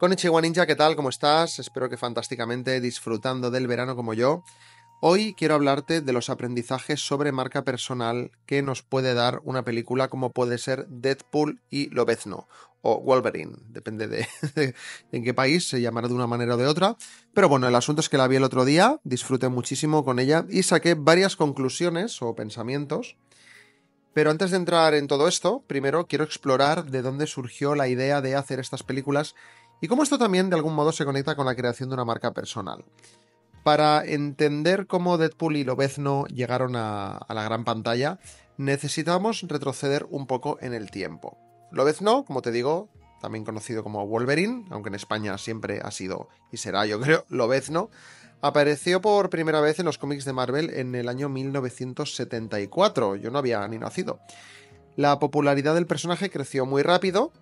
Konnichiwa Ninja, ¿qué tal? ¿Cómo estás? Espero que fantásticamente disfrutando del verano como yo. Hoy quiero hablarte de los aprendizajes sobre marca personal que nos puede dar una película como puede ser Deadpool y Lobezno o Wolverine, depende de, en qué país se llamará de una manera o de otra. Pero bueno, el asunto es que la vi el otro día, disfruté muchísimo con ella y saqué varias conclusiones o pensamientos. Pero antes de entrar en todo esto, primero quiero explorar de dónde surgió la idea de hacer estas películas y cómo esto también de algún modo se conecta con la creación de una marca personal. Para entender cómo Deadpool y Lobezno llegaron a, la gran pantalla, necesitamos retroceder un poco en el tiempo. Lobezno, como te digo, también conocido como Wolverine, aunque en España siempre ha sido y será, yo creo, Lobezno, apareció por primera vez en los cómics de Marvel en el año 1974. Yo no había ni nacido. La popularidad del personaje creció muy rápido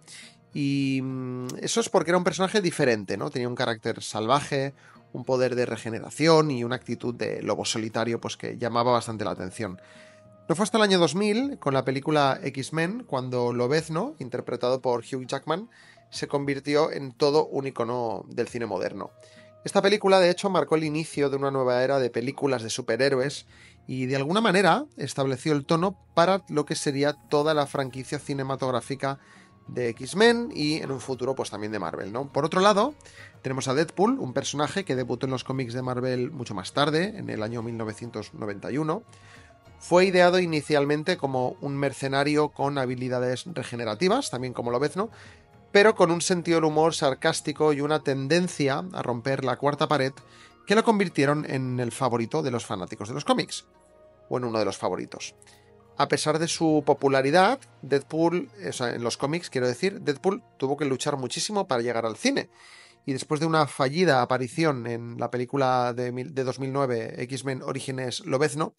y mm, eso es porque era un personaje diferente, ¿no? Tenía un carácter salvaje, un poder de regeneración y una actitud de lobo solitario, pues que llamaba bastante la atención. No fue hasta el año 2000, con la película X-Men, cuando Lobezno, interpretado por Hugh Jackman, se convirtió en todo un icono del cine moderno. Esta película, de hecho, marcó el inicio de una nueva era de películas de superhéroes y de alguna manera estableció el tono para lo que sería toda la franquicia cinematográfica de X-Men y en un futuro pues también de Marvel, ¿no? Por otro lado, tenemos a Deadpool, un personaje que debutó en los cómics de Marvel mucho más tarde, en el año 1991. Fue ideado inicialmente como un mercenario con habilidades regenerativas, también como lo ves, ¿no? Pero con un sentido del humor sarcástico y una tendencia a romper la cuarta pared que lo convirtieron en el favorito de los fanáticos de los cómics, o en uno de los favoritos a pesar de su popularidad, Deadpool, o sea, en los cómics quiero decir, Deadpool tuvo que luchar muchísimo para llegar al cine. Y después de una fallida aparición en la película de, 2009 X-Men Orígenes Lobezno,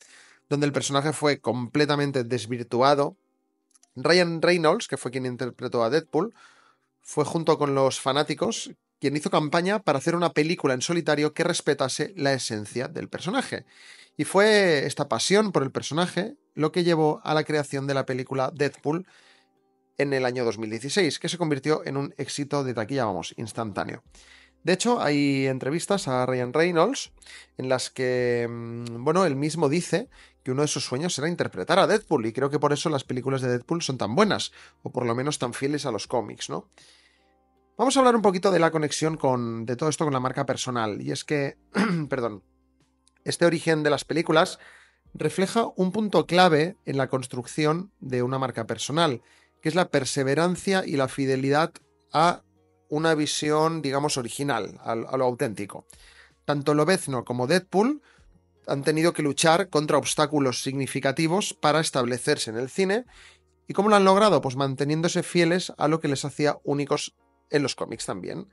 donde el personaje fue completamente desvirtuado, Ryan Reynolds, que fue quien interpretó a Deadpool, fue junto con los fanáticos quien hizo campaña para hacer una película en solitario que respetase la esencia del personaje. Y fue esta pasión por el personaje lo que llevó a la creación de la película Deadpool en el año 2016, que se convirtió en un éxito de taquilla, vamos, instantáneo. De hecho, hay entrevistas a Ryan Reynolds en las que, mm, bueno, él mismo dice que uno de sus sueños era interpretar a Deadpool y creo que por eso las películas de Deadpool son tan buenas, o por lo menos tan fieles a los cómics, ¿no? Vamos a hablar un poquito de la conexión con, de todo esto con la marca personal, y es que, perdón, este origen de las películas refleja un punto clave en la construcción de una marca personal, que es la perseverancia y la fidelidad a una visión, digamos, original, a, lo auténtico. Tanto Lobezno como Deadpool han tenido que luchar contra obstáculos significativos para establecerse en el cine. ¿Y cómo lo han logrado? Pues manteniéndose fieles a lo que les hacía únicos en los cómics también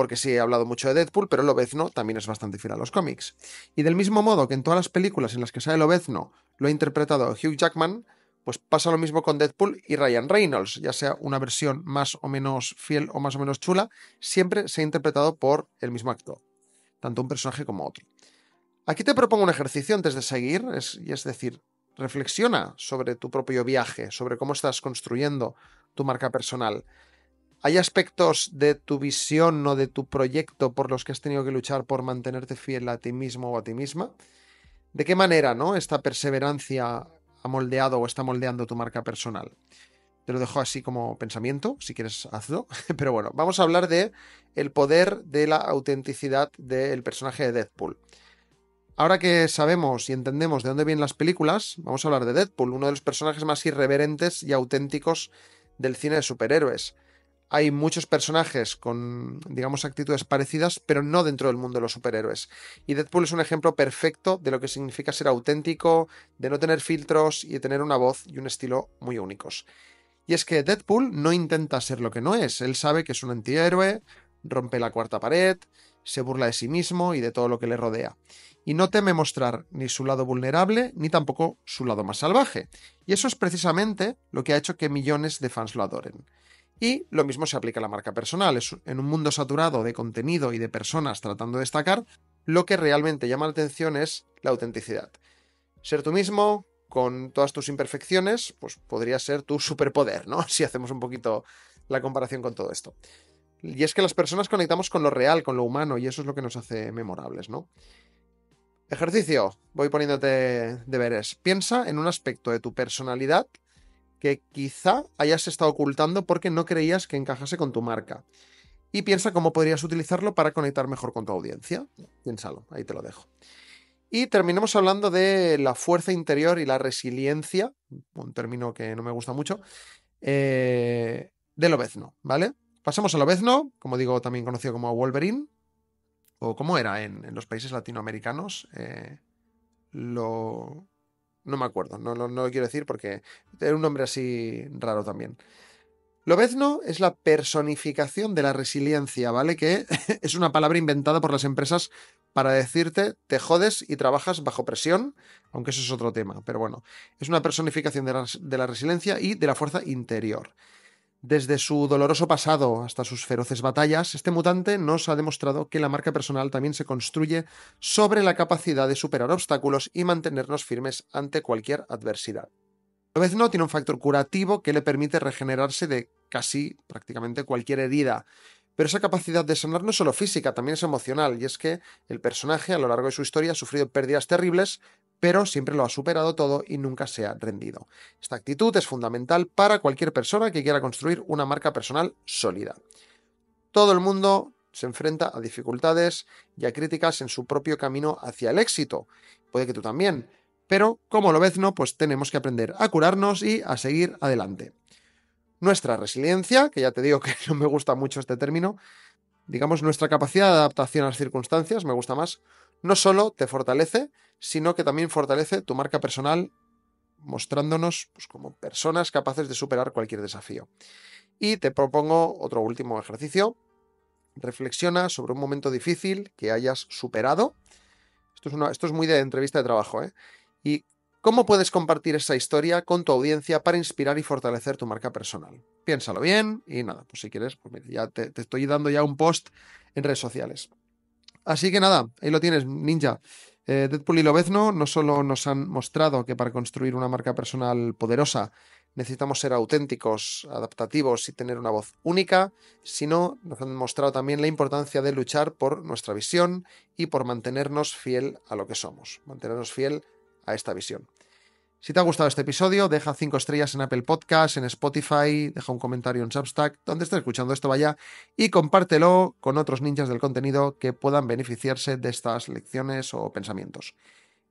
porque sí he hablado mucho de Deadpool, pero Lobezno también es bastante fiel a los cómics. Y del mismo modo que en todas las películas en las que sale Lobezno lo ha interpretado Hugh Jackman, pues pasa lo mismo con Deadpool y Ryan Reynolds, ya sea una versión más o menos fiel o más o menos chula, siempre se ha interpretado por el mismo actor, tanto un personaje como otro. Aquí te propongo un ejercicio antes de seguir, y es decir, reflexiona sobre tu propio viaje, sobre cómo estás construyendo tu marca personal. ¿Hay aspectos de tu visión o de tu proyecto por los que has tenido que luchar por mantenerte fiel a ti mismo o a ti misma? ¿De qué manera, no? Esta perseverancia ha moldeado o está moldeando tu marca personal. Te lo dejo así como pensamiento, si quieres hazlo. Pero bueno, vamos a hablar de el poder de la autenticidad del personaje de Deadpool. Ahora que sabemos y entendemos de dónde vienen las películas, vamos a hablar de Deadpool, uno de los personajes más irreverentes y auténticos del cine de superhéroes hay muchos personajes con, digamos, actitudes parecidas, pero no dentro del mundo de los superhéroes. Y Deadpool es un ejemplo perfecto de lo que significa ser auténtico, de no tener filtros y de tener una voz y un estilo muy únicos. Y es que Deadpool no intenta ser lo que no es, él sabe que es un antihéroe, rompe la cuarta pared, se burla de sí mismo y de todo lo que le rodea. Y no teme mostrar ni su lado vulnerable ni tampoco su lado más salvaje. Y eso es precisamente lo que ha hecho que millones de fans lo adoren. Y lo mismo se aplica a la marca personal. En un mundo saturado de contenido y de personas tratando de destacar, lo que realmente llama la atención es la autenticidad. Ser tú mismo, con todas tus imperfecciones, pues podría ser tu superpoder, ¿no? Si hacemos un poquito la comparación con todo esto. Y es que las personas conectamos con lo real, con lo humano, y eso es lo que nos hace memorables, ¿no? Ejercicio. Voy poniéndote deberes. Piensa en un aspecto de tu personalidad que quizá hayas estado ocultando porque no creías que encajase con tu marca. Y piensa cómo podrías utilizarlo para conectar mejor con tu audiencia. Piénsalo, ahí te lo dejo. Y terminemos hablando de la fuerza interior y la resiliencia, un término que no me gusta mucho, eh, del obezno, ¿vale? Pasamos al obezno, como digo, también conocido como Wolverine, o como era en, los países latinoamericanos. Eh, lo... No me acuerdo, no, no, lo quiero decir porque era un nombre así raro también. Lobezno es la personificación de la resiliencia, ¿vale? Que es una palabra inventada por las empresas para decirte te jodes y trabajas bajo presión, aunque eso es otro tema, pero bueno, es una personificación de la, de la resiliencia y de la fuerza interior. Desde su doloroso pasado hasta sus feroces batallas, este mutante nos ha demostrado que la marca personal también se construye sobre la capacidad de superar obstáculos y mantenernos firmes ante cualquier adversidad. A vez no tiene un factor curativo que le permite regenerarse de casi prácticamente cualquier herida. Pero esa capacidad de sanar no es solo física, también es emocional, y es que el personaje a lo largo de su historia ha sufrido pérdidas terribles, pero siempre lo ha superado todo y nunca se ha rendido. Esta actitud es fundamental para cualquier persona que quiera construir una marca personal sólida. Todo el mundo se enfrenta a dificultades y a críticas en su propio camino hacia el éxito. Puede que tú también. Pero, como lo ves, no, pues tenemos que aprender a curarnos y a seguir adelante. Nuestra resiliencia, que ya te digo que no me gusta mucho este término, digamos nuestra capacidad de adaptación a las circunstancias, me gusta más, no solo te fortalece, sino que también fortalece tu marca personal, mostrándonos pues, como personas capaces de superar cualquier desafío. Y te propongo otro último ejercicio. Reflexiona sobre un momento difícil que hayas superado. Esto es, esto es muy de entrevista de trabajo, ¿eh? Y cómo puedes compartir esa historia con tu audiencia para inspirar y fortalecer tu marca personal. Piénsalo bien y nada, pues si quieres, pues mira, ya te, estoy dando ya un post en redes sociales. Así que nada, ahí lo tienes, ninja. Eh, Deadpool y Lobezno no solo nos han mostrado que para construir una marca personal poderosa necesitamos ser auténticos, adaptativos y tener una voz única, sino nos han mostrado también la importancia de luchar por nuestra visión y por mantenernos fiel a lo que somos, mantenernos fiel a esta visión. Si te ha gustado este episodio, deja 5 estrellas en Apple Podcast, en Spotify, deja un comentario en Substack, donde estés escuchando esto vaya, y compártelo con otros ninjas del contenido que puedan beneficiarse de estas lecciones o pensamientos.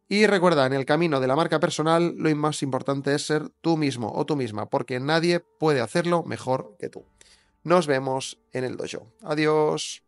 Y recuerda, en el camino de la marca personal, lo más importante es ser tú mismo o tú misma, porque nadie puede hacerlo mejor que tú. Nos vemos en el dojo. Adiós.